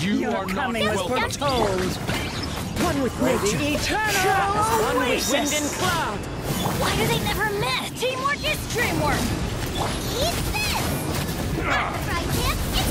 You Your are not coming was foretold. One with nature. The eternal One with oasis. wind and cloud. Why do they never miss? Teamwork is dreamwork. Eat this! Right, Kid? It's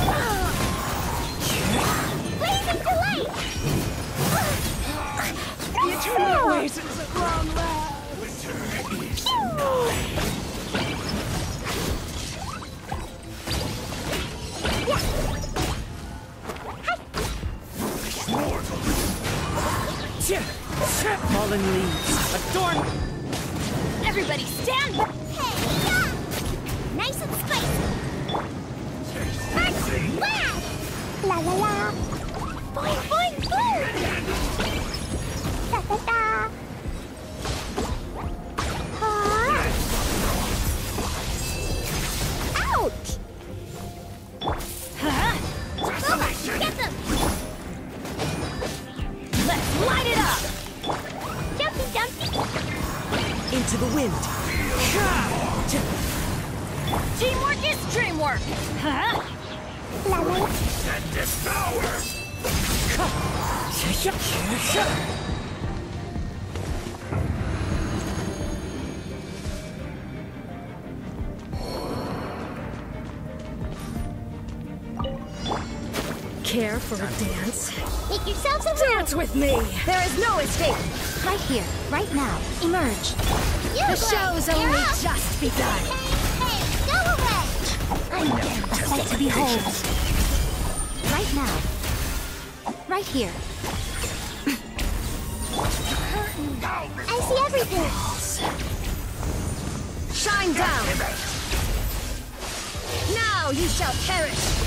Fallen leaves. Adorn. Everybody stand! Hey, yeah! Nice and spicy! Wow! La la la! Light it up! Jumpy, jumpy! Into the wind. Teamwork is dreamwork! Huh? La la Care for a dance? Yourselves Dance with me. There is no escape! Right here, right now. Emerge. the show's only just begun. Hey, hey, go away! I know a sight to behold. Right now. Right here. I see everything. Shine down. Now you shall perish.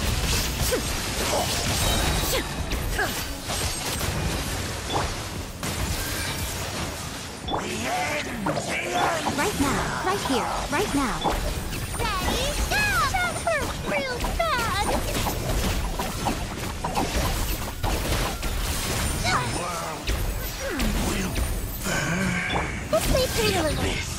Right now, right here, right now. Ready, go! That hurt real bad. This may pain a little. Dumpy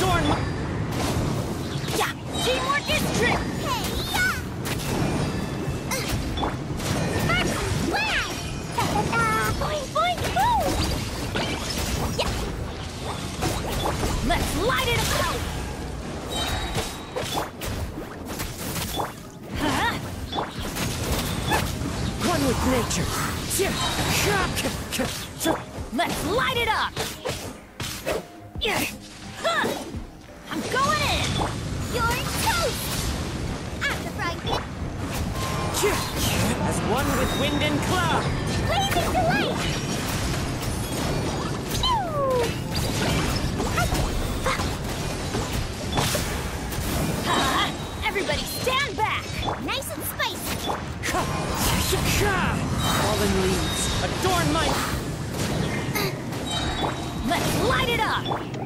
my- Yeah, teamwork is true. Let's light it up. With nature. Let's light it up. Yeah. Huh. I'm going in. You're toast. I'm the fried. As one with wind and cloud. Blazing delight! Ah, Everybody stand back! Nice and spicy! Fallen leaves. Adorn my. Let's light it up!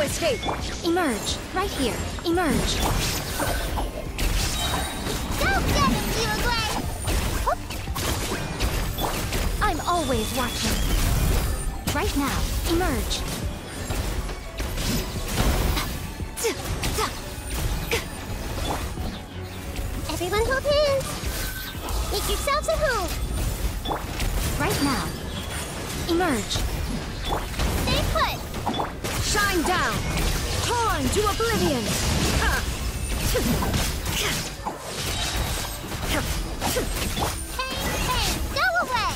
Escape. Emerge, right here. Emerge. Go get him, Uruguay! I'm always watching. Right now, emerge. Everyone hold hands. Make yourselves at home. Right now, emerge. mine to oblivion! Hey, hey, go away!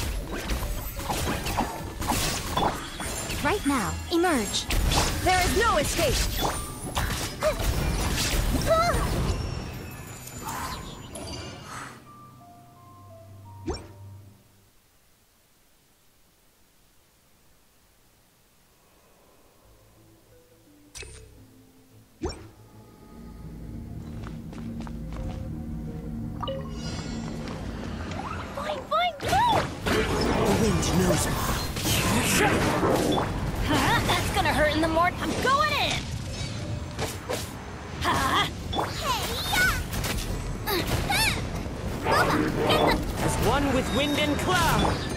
Right now, emerge. There is no escape! Knows. Huh? That's gonna hurt in the morning. I'm going in! Huh? As one with wind and cloud.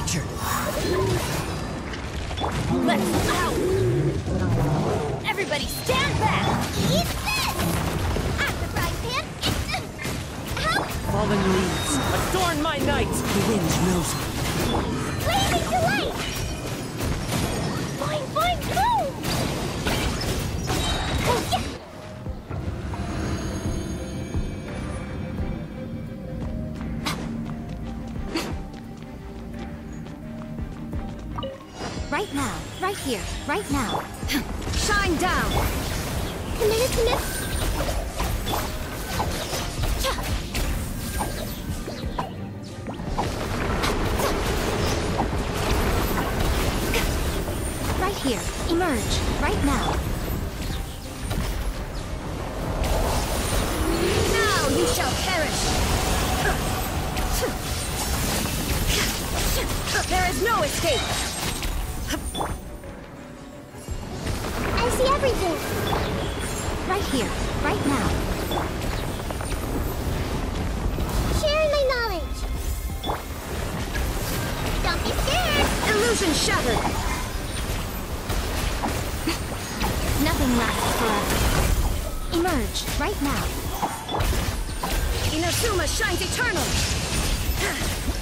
Nature. Let's out! Everybody stand back! Eat this! The frying pan! Help! Fallen leaves. Adorn my night. The wind knows me. Blazing delight! Here, right now. Shine down. Come here, here, right now. Sharing my knowledge. Don't be scared. Illusion shattered. Nothing lasts forever. Emerge, right now. Inazuma shines eternal.